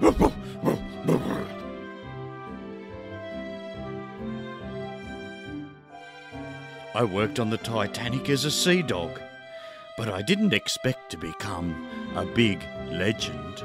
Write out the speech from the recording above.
Oh, I worked on the Titanic as a sea dog, but I didn't expect to become a big legend.